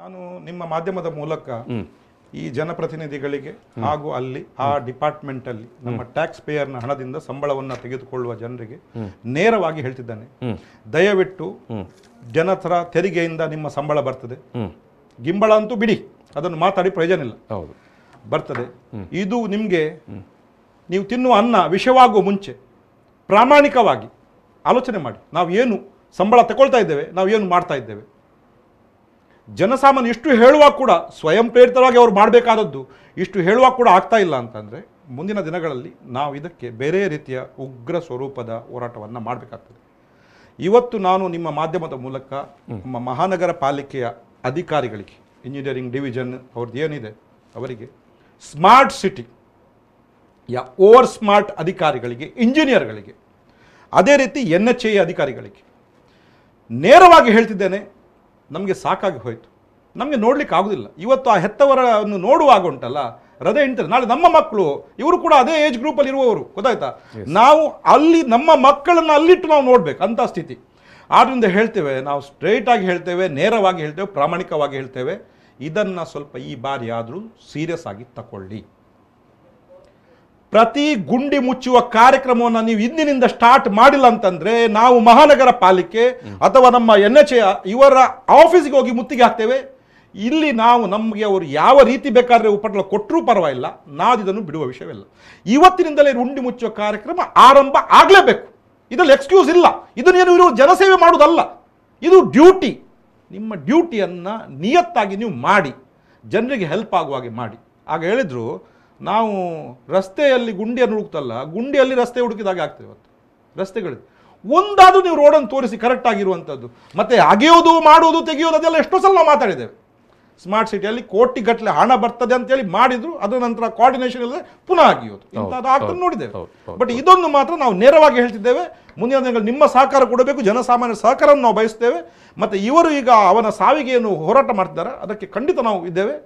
ನಾನು ನಿಮ್ಮ ಮಾಧ್ಯಮದ ಮೂಲಕ ಈ ಜನಪ್ರತಿನಿಧಿಗಳಿಗೆ ಹಾಗೂ ಅಲ್ಲಿ ಆ ಡಿಪಾರ್ಟ್ಮೆಂಟ್ ಅಲ್ಲಿ ನಮ್ಮ ಟ್ಯಾಕ್ಸ್ ಪೇಯರ್ನ ಹಣದಿಂದ ಸಂಬಳವನ್ನು ತೆಗೆದುಕೊಳ್ಳುವ ಜನರಿಗೆ ನೇರವಾಗಿ ಹೇಳ್ತಿದ್ದಾನೆ. ದಯವಿಟ್ಟು ಜನತರ ತೆರಿಗೆಯಿಂದ ನಿಮ್ಮ ಸಂಬಳ ಬರ್ತದೆ. ಗಿಂಬಳ ಅಂತೂ ಬಿಡಿ ಅದನ್ನು ಮಾತಾಡಿ ಪ್ರಯೋಜನ ಇಲ್ಲ. ಹೌದು. ಬರ್ತದೆ. ಇದು ನಿಮಗೆ ನೀವು ತಿನ್ನುವ ಅನ್ನ ವಿಷವಾಗುವ ಮುಂಚೆ ಪ್ರಾಮಾಣಿಕವಾಗಿ ಆಲೋಚನೆ ಮಾಡಿ. ನಾವು ಏನು ಸಂಬಳ ತಗೊಳ್ತಾ ಇದ್ದೇವೆ ನಾವು ಏನು ಮಾಡ್ತಾ ಇದ್ದೇವೆ ಜನಸಾಮಾನ್ಯ ಇಷ್ಟು ಹೇಳುವಾಗ ಕೂಡ ಸ್ವಯಂ ಪ್ರೇರಿತವಾಗಿ ಅವರು ಮಾಡಬೇಕಾದದ್ದು ಇಷ್ಟು ಹೇಳುವಾಗ ಕೂಡ ಆಗ್ತಾ ಇಲ್ಲ ಅಂತಂದರೆ ಮುಂದಿನ ದಿನಗಳಲ್ಲಿ ನಾವು ಇದಕ್ಕೆ ಬೇರೆ ರೀತಿಯ ಉಗ್ರ ಸ್ವರೂಪದ ಹೋರಾಟವನ್ನು ಮಾಡಬೇಕಾಗ್ತದೆ. ಇವತ್ತು ನಾನು ನಿಮ್ಮ ಮಾಧ್ಯಮದ ಮೂಲಕ ನಮ್ಮ ಮಹಾನಗರ ಪಾಲಿಕೆಯ ಅಧಿಕಾರಿಗಳಿಗೆ ಇಂಜಿನಿಯರಿಂಗ್ ಡಿವಿಷನ್ ಅವ್ರದ್ದು ಏನಿದೆ ಅವರಿಗೆ ಸ್ಮಾರ್ಟ್ ಸಿಟಿ ಯಾ ಓವರ್ ಸ್ಮಾರ್ಟ್ ಅಧಿಕಾರಿಗಳಿಗೆ ಇಂಜಿನಿಯರ್ಗಳಿಗೆ ಅದೇ ರೀತಿ ಎನ್ ಎಚ್ ಎ ಅಧಿಕಾರಿಗಳಿಗೆ ನೇರವಾಗಿ ಹೇಳ್ತಿದ್ದೇನೆ ನಮಗೆ ಸಾಕಾಗಿ ಹೋಯಿತು. ನಮಗೆ ನೋಡ್ಲಿಕ್ಕೆ ಆಗೋದಿಲ್ಲ. ಇವತ್ತು ಆ ಹೆತ್ತವರನ್ನು ನೋಡುವಾಗ ಉಂಟಲ್ಲ ಹೃದಯ ಇಂಟರ್ ನಾಳೆ ನಮ್ಮ ಮಕ್ಕಳು ಇವರು ಕೂಡ ಅದೇ ಏಜ್ ಗ್ರೂಪಲ್ಲಿ ಇರುವವರು ಗೊತ್ತಾಯ್ತಾ? ನಾವು ಅಲ್ಲಿ ನಮ್ಮ ಮಕ್ಕಳನ್ನು ಅಲ್ಲಿಟ್ಟು ನಾವು ನೋಡ್ಬೇಕು ಅಂತ ಸ್ಥಿತಿ. ಆದ್ದರಿಂದ ಹೇಳ್ತೇವೆ ನಾವು ಸ್ಟ್ರೈಟಾಗಿ ಹೇಳ್ತೇವೆ ನೇರವಾಗಿ ಹೇಳ್ತೇವೆ ಪ್ರಾಮಾಣಿಕವಾಗಿ ಹೇಳ್ತೇವೆ ಇದನ್ನ ಸ್ವಲ್ಪ ಈ ಬಾರಿ ಆದರೂ ಸೀರಿಯಸ್ ಆಗಿ ತಕೊಳ್ಳಿ. ಪ್ರತಿ ಗುಂಡಿ ಮುಚ್ಚುವ ಕಾರ್ಯಕ್ರಮವನ್ನು ನೀವು ಇಂದಿನಿಂದ ಸ್ಟಾರ್ಟ್ ಮಾಡಿಲ್ಲ ಅಂತಂದ್ರೆ ನಾವು ಮಹಾನಗರ ಪಾಲಿಕೆ ಅಥವಾ ನಮ್ಮ ಎನ್ ಎಚ್ ಇವರ ಆಫೀಸ್ಗೆ ಹೋಗಿ ಮುತ್ತಿಗೆ ಹಾಕ್ತೇವೆ. ಇಲ್ಲಿ ನಾವು ನಮಗೆ ಅವರು ಯಾವ ರೀತಿ ಬೇಕಾದರೆ ಉಪಟಳ ಕೊಟ್ಟರೂ ಪರವಾಗಿಲ್ಲ. ನಾವು ಇದನ್ನು ಬಿಡುವ ವಿಷಯವಿಲ್ಲ. ಇವತ್ತಿನಿಂದಲೇ ಗುಂಡಿ ಮುಚ್ಚುವ ಕಾರ್ಯಕ್ರಮ ಆರಂಭ ಆಗಲೇಬೇಕು. ಇದರಲ್ಲಿ ಎಕ್ಸ್ಕ್ಯೂಸ್ ಇಲ್ಲ. ಇದನ್ನೇನು ಇವರು ಜನಸೇವೆ ಮಾಡುವುದಲ್ಲ. ಇದು ಡ್ಯೂಟಿ ನಿಮ್ಮ ಡ್ಯೂಟಿಯನ್ನು ನಿಯತ್ತಾಗಿ ನೀವು ಮಾಡಿ. ಜನರಿಗೆ ಹೆಲ್ಪ್ ಆಗುವ ಹಾಗೆ ಮಾಡಿ. ಆಗ ಹೇಳಿದ್ರು ನಾವು ರಸ್ತೆಯಲ್ಲಿ ಗುಂಡಿಯನ್ನು ಹುಡುಕ್ತಲ್ಲ ಗುಂಡಿಯಲ್ಲಿ ರಸ್ತೆ ಹುಡುಕಿದಾಗ ಆಗ್ತದೆ ಇವತ್ತು. ರಸ್ತೆಗಳಿದೆ. ಒಂದಾದರೂ ನೀವು ರೋಡನ್ನು ತೋರಿಸಿ ಕರೆಕ್ಟ್ ಆಗಿರುವಂಥದ್ದು ಮತ್ತೆ ಅಗೆಯೋದು ಮಾಡೋದು ತೆಗೆಯೋದು ಅದೆಲ್ಲ ಎಷ್ಟೋ ಸಲ ನಾವು ಮಾತಾಡಿದ್ದೇವೆ. ಸ್ಮಾರ್ಟ್ ಸಿಟಿಯಲ್ಲಿ ಕೋಟಿಗಟ್ಟಲೆ ಹಣ ಬರ್ತದೆ ಅಂತೇಳಿ ಮಾಡಿದ್ರು ಅದರ ನಂತರ ಕೋಆರ್ಡಿನೇಷನ್ ಇಲ್ಲದೆ ಪುನಃ ಆಗಿಯೋದು ಇಂಥದ್ದು ಆಗ್ತದೆ ನೋಡಿದ್ದೇವೆ. ಬಟ್ ಇದೊಂದು ಮಾತ್ರ ನಾವು ನೇರವಾಗಿ ಹೇಳ್ತಿದ್ದೇವೆ. ಮುಂದಿನ ದಿನಗಳು ನಿಮ್ಮ ಸಹಕಾರ ಕೊಡಬೇಕು ಜನಸಾಮಾನ್ಯರ ಸಹಕಾರವನ್ನು ನಾವು ಬಯಸ್ತೇವೆ ಮತ್ತೆ ಇವರು ಈಗ ಅವನ ಸಾವಿಗೆ ಏನು ಹೋರಾಟ ಮಾಡ್ತಿದ್ದಾರೆ. ಅದಕ್ಕೆ ಖಂಡಿತ ನಾವು ಇದ್ದೇವೆ.